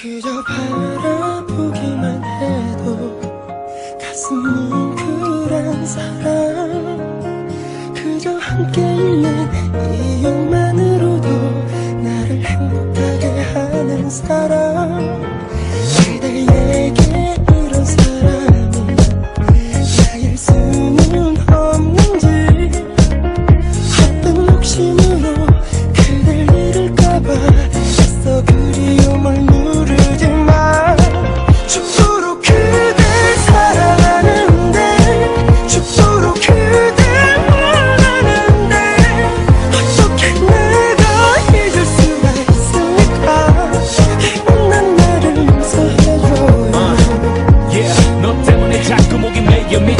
그저 바라보기만 해도 가슴 뭉클한 사랑 그저 함께 있는 이유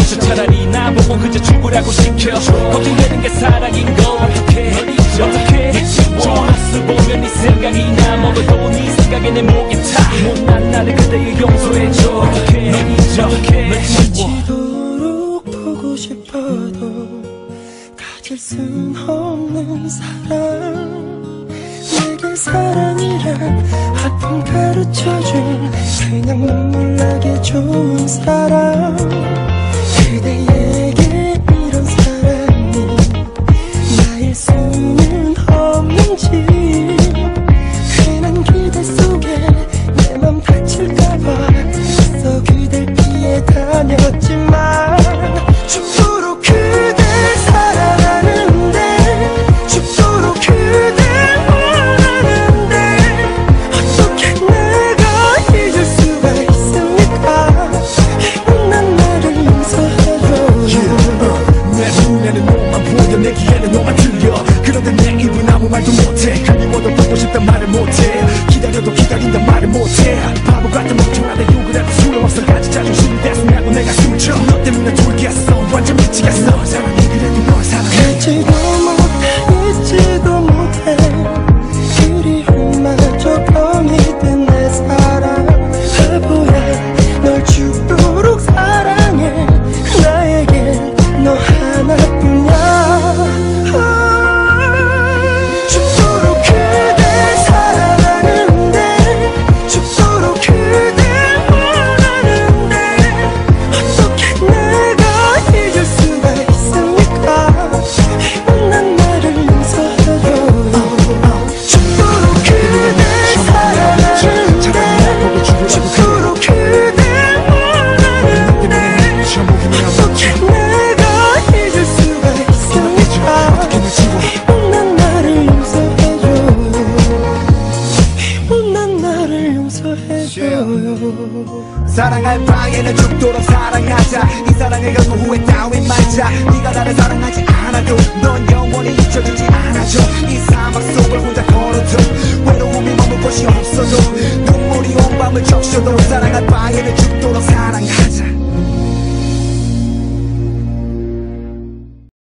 미쳐 차라리 나보고 그저 죽으라고 시켜. 걱정되는 게 사랑인 걸 어떡해? 어떡해? 좋은 수 보면 네 생각이 나 먹어도 네 생각에 내 목이 타 못난 나를 그대여 용서해줘. 널 지워 지도록 보고 싶어도 가질 순 없는 사랑. 내게 사랑이란 아픔 가르쳐준 그냥 눈물 나게 좋은 사람 너만 들려. 그런데 내 입은 아무 말도 못해. 그리워도 보고 싶단 말을 못해. 기다려도 기다린단 말을 못해. 바보 같은 멍청하다 욕을 해도 소용없어 가지 자존심이 대성하고 내가 숨을 쉬너 때문에 돌겠어. 완전 미치겠어. 사랑 사랑할 바에는 죽도록 사랑하자. 이 사랑에 결국 후회 따윈 말자. 네가 나를 사랑하지 않아도 넌 영원히 잊혀지지 않아줘. 이 사막 속을 혼자 걸어도 외로움이 머물 곳이 없어도 눈물이 온 밤을 적셔도 사랑할 바에는 죽도록 사랑하자